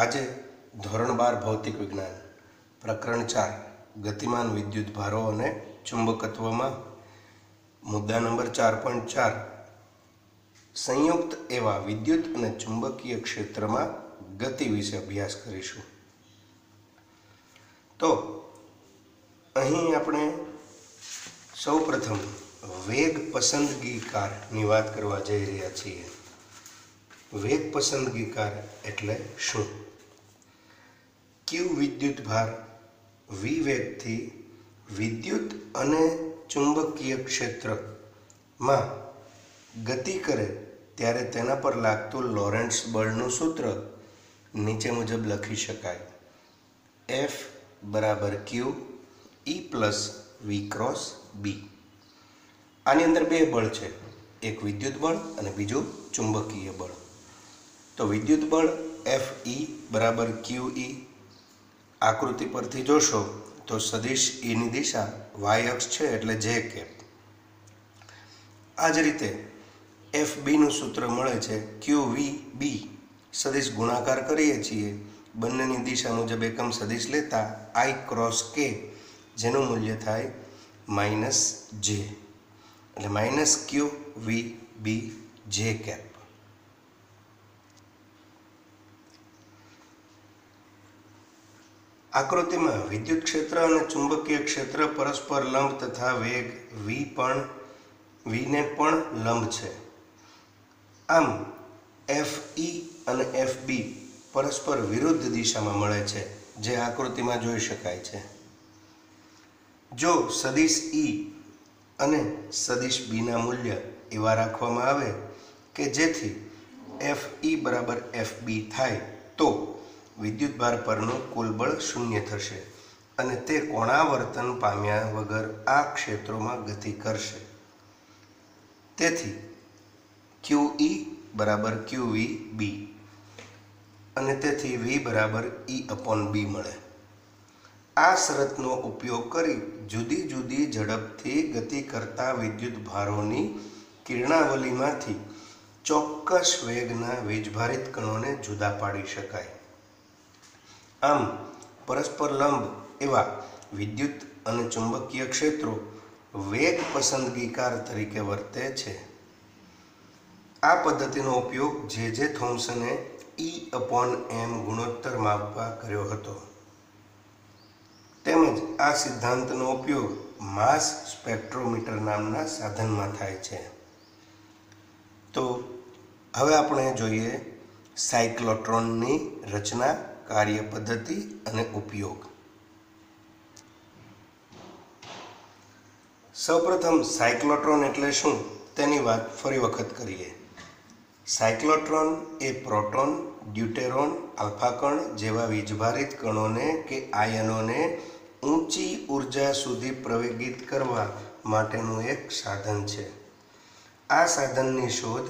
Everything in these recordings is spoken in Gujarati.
આજે ધોરણ બાર ભૌતિક વિજ્ઞાન, પ્રકરણ ચાર, ગતિમાન વિદ્યુત ભારો અને ચુંબકત્વમાં મુદ્દા નંબર ચાર પોઈન્ટ ચાર. સંયુક્ત એવા વિદ્યુત અને ચુંબકીય ક્ષેત્રમાં ગતિ વિશે અભ્યાસ કરીશું. તો અહીં આપણે સૌપ્રથમ વેગ પસંદગીકારની વાત કરવા જઈ રહ્યા છીએ. વેગ પસંદગીકાર એટલે શું? ક્યુ વિદ્યુત ભાર વી વેગથી વિદ્યુત અને ચુંબકીય ક્ષેત્રમાં ગતિ કરે ત્યારે તેના પર લાગતું લોરેન્ટ્સ બળનું સૂત્ર નીચે મુજબ લખી શકાય. એફ બરાબર q E plus v cross B આની અંદર બે બળ છે, એક વિદ્યુત બળ અને બીજું ચુંબકીય બળ. તો વિદ્યુત બળ એફ ઈ બરાબર ક્યુ ઈ આકૃતિ પરથી જોશો તો સદિશ ઈની દિશા વાય અક્ષ છે એટલે જે કેપ આ જ રીતે એફ બીનું સૂત્ર મળે છે ક્યુ વી બી. સદિશ ગુણાકાર કરીએ છીએ. બંનેની દિશા મુજબ એકમ સદિશ લેતા આઈ ક્રોસ કે જેનું મૂલ્ય થાય માઇનસ જે. એટલે માઇનસ ક્યુ વી બી જે કેપ આકૃતિમાં વિદ્યુત ક્ષેત્ર અને ચુંબકીય ક્ષેત્ર પરસ્પર લંબ તથા વેગ વી પણ વીને પણ લંબ છે. આમ એફ ઈ અને એફ બી પરસ્પર વિરુદ્ધ દિશામાં મળે છે, જે આકૃતિમાં જોઈ શકાય છે. જો સદિશ ઈ અને સદિશ બીના મૂલ્ય એવા રાખવામાં આવે કે જેથી એફ ઈ બરાબર એફ બી થાય, તો વિદ્યુત ભાર પરનું કુલ બળ શૂન્ય થશે અને તે કોણાવર્તન પામ્યા વગર આ ક્ષેત્રોમાં ગતિ કરશે. તેથી ક્યુ ઈ બરાબર ક્યુ વી બી અને તેથી વી બરાબર ઈ અપોન બી મળે. આ શરતનો ઉપયોગ કરી જુદી જુદી ઝડપથી ગતિ કરતા વિદ્યુત ભારોની કિરણાવલીમાંથી ચોક્કસ વેગના વીજભારિત કણોને જુદા પાડી શકાય. આમ પરસ્પર લંબ એવા વિદ્યુત અને ચુંબકીય ક્ષેત્રો વેગ પસંદગીકાર તરીકે વર્તે છે. આ પદ્ધતિનો ઉપયોગ જે જે થોમ્સને ઈ અપોન એમ ગુણોત્તર માપવા કર્યો હતો. તેમજ આ સિદ્ધાંતનો ઉપયોગ માસ સ્પેક્ટ્રોમીટર નામના સાધનમાં થાય છે. તો હવે આપણે જોઈએ સાયક્લોટ્રોનની રચના કાર્ય પદ્ધતિ અને ઉપયોગ. સૌપ્રથમ સાયક્લોટ્રોન એટલે શું? તેની વાત ફરી વખત કરીએ. સાયક્લોટ્રોન એ પ્રોટોન, ડ્યુટેરોન, આલ્ફાકણ જેવા વીજભારિત કણોને કે આયનોને ઊંચી ઊર્જા સુધી પ્રવેગિત કરવા માટેનું એક સાધન છે. આ સાધનની શોધ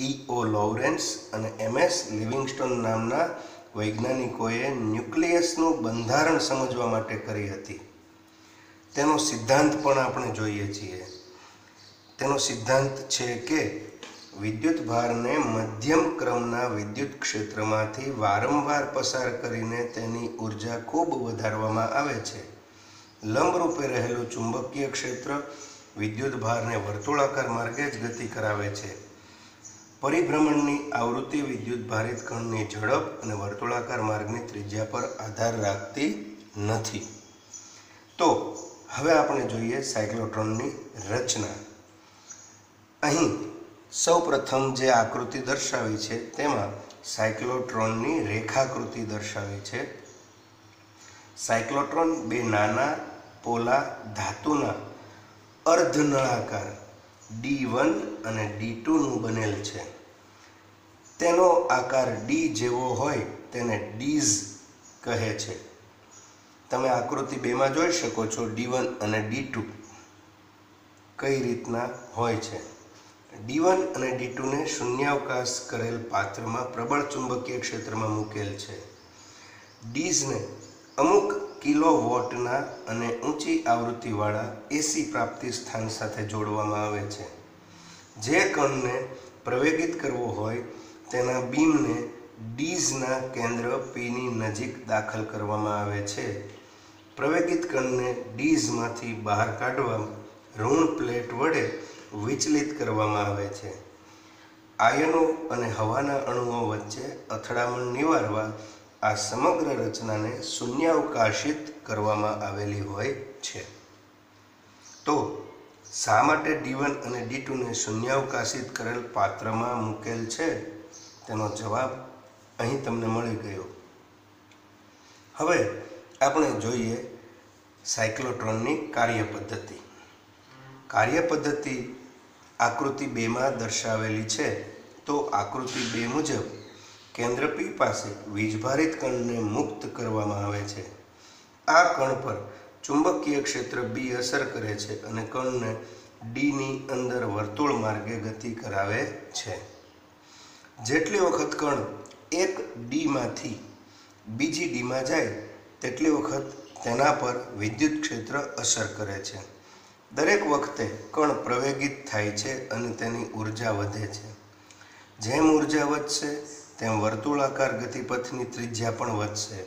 ઈ ઓ લોરેન્સ અને એમ એસ લિવિંગસ્ટોન નામના વૈજ્ઞાનિકોએ ન્યુક્લિયસનું બંધારણ સમજવા માટે કરી હતી. તેનો સિદ્ધાંત પણ આપણે જોઈએ છીએ. તેનો સિદ્ધાંત છે કે વિદ્યુત ભારને મધ્યમ ક્રમના વિદ્યુત ક્ષેત્રમાંથી વારંવાર પસાર કરીને તેની ઊર્જા ખૂબ વધારવામાં આવે છે. લંબરૂપે રહેલું ચુંબકીય ક્ષેત્ર વિદ્યુત ભારને વર્તુળાકાર માર્ગે જ ગતિ કરાવે છે. પરિભ્રમણની આવૃત્તિ વિદ્યુત ભારિત કણની ઝડપ અને વર્તુળાકાર માર્ગની ત્રિજ્યા પર આધાર રાખતી નથી. તો હવે આપણે જોઈએ સાયક્લોટ્રોનની રચના. અહીં સૌ પ્રથમ જે આકૃતિ દર્શાવી છે તેમાં સાયક્લોટ્રોનની રેખાકૃતિ દર્શાવી છે. સાયક્લોટ્રોન બે નાના પોલા ધાતુના અર્ધનળાકાર ડી વન અને ડી ટુનું બનેલ છે. તેનો આકાર ડી જેવો હોય તેને ડીઝ કહે છે. તમે આકૃતિ બેમાં જોઈ શકો છો, ડી વન અને ડી ટુ કઈ રીતના હોય છે. ડી વન અને ડી ટુને શૂન્યાવકાશ કરેલ પાત્રમાં પ્રબળ ચુંબકીય ક્ષેત્રમાં મૂકેલ છે. ડીઝને અમુક કિલો વોટના અને ઊંચી આવૃત્તિવાળા એસી પ્રાપ્તિ સ્થાન સાથે જોડવામાં આવે છે. જે કણને પ્રવેગિત કરવો હોય, તેના બીમને ડીઝના કેન્દ્ર પીની નજીક દાખલ કરવામાં આવે છે. પ્રવેગિત કણને ડીઝમાંથી બહાર કાઢવા ઋણ પ્લેટ વડે વિચલિત કરવામાં આવે છે. આયનો અને હવાના અણુઓ વચ્ચે અથડામણ નિવારવા આ સમગ્ર રચનાને શૂન્યાવકાશિત કરવામાં આવેલી હોય છે. તો શા માટે ડી અને ડી ટુને શૂન્યાવકાશિત કરેલ પાત્રમાં મૂકેલ છે? તેનો જવાબ અહીં તમને મળી ગયો. હવે આપણે જોઈએ સાયક્લોટ્રોનની કાર્ય પદ્ધતિ આકૃતિ બેમાં દર્શાવેલી છે. તો આકૃતિ બે મુજબ કેન્દ્ર પી પાસે વીજભારિત કણને મુક્ત કરવામાં આવે છે. આ કણ પર ચુંબકીય ક્ષેત્ર બી અસર કરે છે અને કણને ડીની અંદર વર્તુળ માર્ગે ગતિ કરાવે છે. જેટલી વખત કણ એક ડીમાંથી બીજી ડીમાં જાય, તેટલી વખત તેના પર વિદ્યુત ક્ષેત્ર અસર કરે છે. દરેક વખતે કણ પ્રવેગિત થાય છે અને તેની ઊર્જા વધે છે. જેમ ઊર્જા વધશે તેમ વર્તુળાકાર ગતિપથની ત્રિજ્યા પણ વધશે.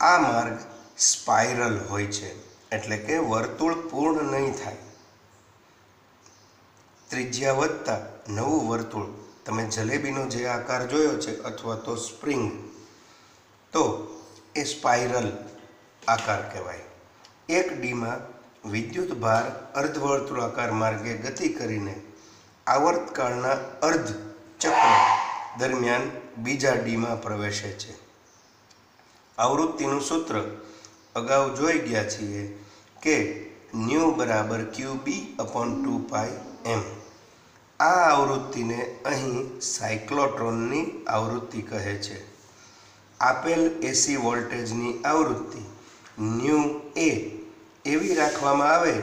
આ માર્ગ સ્પાઇરલ હોય છે, એટલે કે વર્તુળ પૂર્ણ નહીં થાય. ત્રિજ્યા વધતા નવું વર્તુળ, તમે જલેબીનો જે આકાર જોયો છે અથવા તો સ્પ્રિંગ, તો એ સ્પાઇરલ આકાર કહેવાય. એક ડીમાં વિદ્યુત ભાર અર્ધવર્તુળાકાર માર્ગે ગતિ કરીને આવર્તકાળના અર્ધ ચક્ર દરમિયાન બીજા ડીમાં પ્રવેશે છે. આવૃત્તિનું સૂત્ર અગાઉ જોઈ ગયા છીએ કે ન્યૂ બરાબર q B upon two pi m. આ આવૃત્તિને અહીં સાયક્લોટ્રોનની આવૃત્તિ કહે છે. આપેલ એસી વોલ્ટેજની આવૃત્તિ ન્યૂ એ એવી રાખવામાં આવે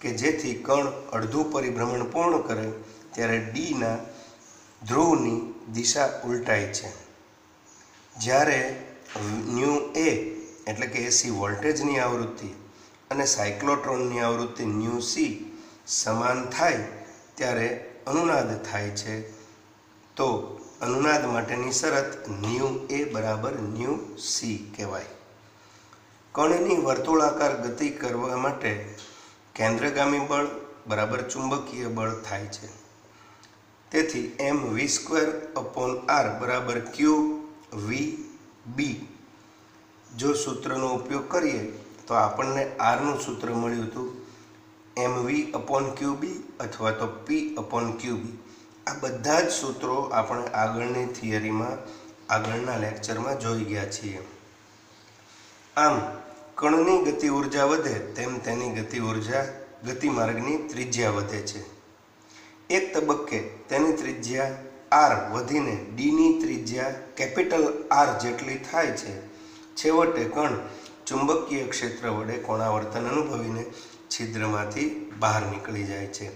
કે જેથી કણ અડધું પરિભ્રમણ પૂર્ણ કરે, ત્યારે ડીના ધ્રુવની દિશા ઉલટાય છે. જ્યારે ન્યૂ એ, એટલે કે એસી વોલ્ટેજની આવૃત્તિ અને સાયક્લોટ્રોનની આવૃત્તિ ન્યૂ સી સમાન થાય ત્યારે અનુનાદ થાય છે, તો અનુનાદ માટેની શરત ન્યૂ એ બરાબર ન્યૂ સી કહેવાય. કણની વર્તુળાકાર ગતિ કરવા માટે કેન્દ્રગામી બળ બરાબર ચુંબકીય બળ થાય છે. તેથી m v square upon r બરાબર ક્યુ વી બી. જો સૂત્રનો ઉપયોગ કરીએ તો આપણને આરનું સૂત્ર મળ્યું હતું એમ વી અપોન ક્યુ બી અથવા તો પી અપોન ક્યુ બી. આ બધા જ સૂત્રો આપણે આગળની થિયરીમાં આગળના લેક્ચરમાં જોઈ ગયા છીએ. આમ, કણની ગતિ ઊર્જા વધે તેમ તેની ગતિ ઊર્જા ગતિમાર્ગની ત્રિજ્યા વધે છે. એક તબક્કે તેની ત્રિજ્યા આર વધીને ડીની ત્રિજ્યા કેપિટલ આર જેટલી થાય છે. છેવટે કણ ચુંબકીય ક્ષેત્ર વડે કોણાવર્તન અનુભવીને છિદ્રમાંથી બહાર નીકળી જાય છે.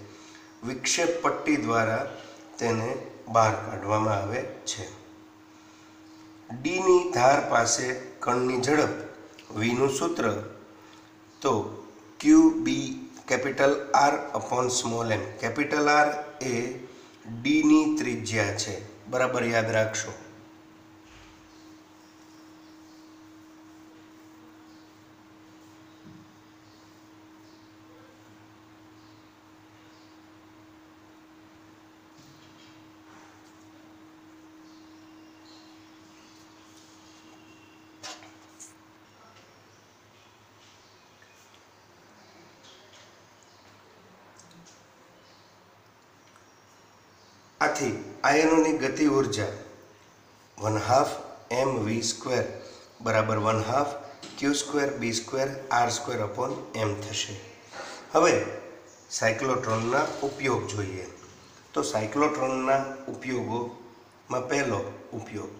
વિક્ષેપ પટ્ટી દ્વારા તેને બહાર કાઢવામાં આવે છે. ડીની ધાર પાસે કણની ઝડપ વીનું સૂત્ર તો Q B capital R upon small M capital R એ ડીની ત્રિજ્યા છે. બરાબર યાદ રાખશો. આથી આયનોની ગતિ ઊર્જા one half m v square બરાબર one half q square B square R square upon m થશે. હવે સાયક્લોટ્રોનના ઉપયોગ જોઈએ. તો સાયક્લોટ્રોનના ઉપયોગોમાં પહેલો ઉપયોગ,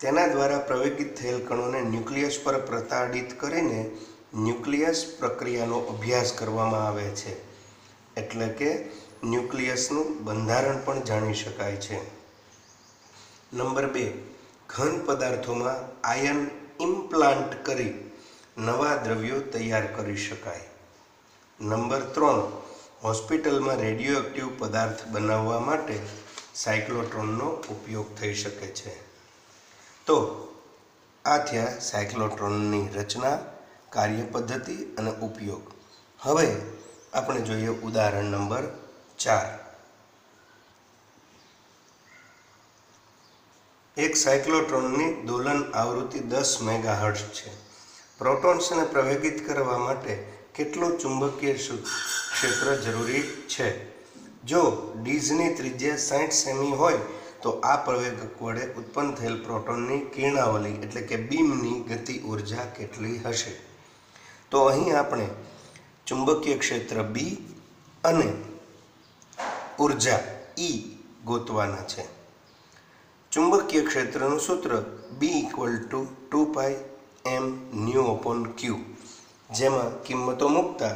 તેના દ્વારા પ્રવેગિત થયેલ કણોને ન્યુક્લિયસ પર પ્રતાડિત કરીને ન્યુક્લિયસ પ્રક્રિયાનો અભ્યાસ કરવામાં આવે છે. એટલે કે ન્યુક્લિયસનું બંધારણ પણ જાણી શકાય છે. નંબર બે, ઘન પદાર્થોમાં આયન ઇમ્પ્લાન્ટ કરી નવા દ્રવ્યો તૈયાર કરી શકાય. નંબર ત્રણ, હોસ્પિટલમાં રેડિયોએક્ટિવ પદાર્થ બનાવવા માટે સાયક્લોટ્રોનનો ઉપયોગ થઈ શકે છે. તો, આ થયા સાયક્લોટ્રોનની રચના કાર્ય પદ્ધતિ અને ઉપયોગ. હવે આપણે જોઈએ ઉદાહરણ નંબર ચાર. એક સાયક્લોટ્રોનની દોલન આવૃત્તિ દસ મેગાહર્ટ્ઝ છે. પ્રોટોન્સને પ્રવેગિત કરવા માટે કેટલું ચુંબકીય ક્ષેત્ર જરૂરી છે? જો ડીઝની ત્રિજ્યા સાઠ સેમી હોય, તો આ પ્રવેગક વડે ઉત્પન્ન થયેલ પ્રોટોનની કિરણાવલી એટલે કે બીમની ગતિ ઊર્જા કેટલી હશે? તો અહીં આપણે ચુંબકીય ક્ષેત્ર બી અને ઊર્જા ઈ ગોતવાના છે. ચુંબકીય ક્ષેત્રનું સૂત્ર B equal to two pi m nu upon q જેમાં કિંમતો મૂકતા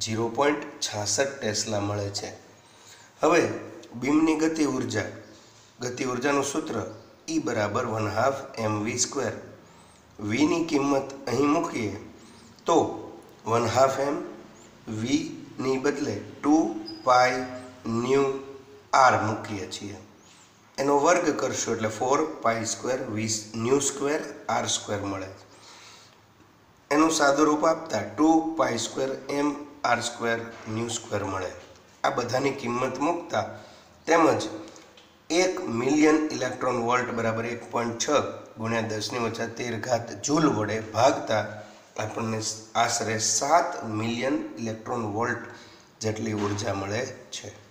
ઝીરો પોઈન્ટ છાસઠ ટેસ્લા મળે છે. હવે બીમની ગતિ ઊર્જા, ગતિ ઉર્જાનું સૂત્ર ઈ બરાબર one half m v square વીની કિંમત અહીં મૂકીએ તો વન હાફ એમ વીની બદલે ટુ પાઈ ન્યુ આર મૂકીએ છીએ. એનો વર્ગ કરશો એટલે four pi square v nu square, R square મળે. એનું સાદું રૂપ આપતા two pi square, m R square, nu square મળે. આ બધાની કિંમત મૂકતા તેમજ એક મિલિયન ઇલેક્ટ્રોન વોલ્ટ બરાબર એક પોઈન્ટ છ ગુણ્યા દસની ઓછા તેર ઘાત જૂલ વડે ભાગતા આપણને આશરે સાત મિલિયન ઇલેક્ટ્રોન વોલ્ટ જેટલી ઊર્જા મળે છે.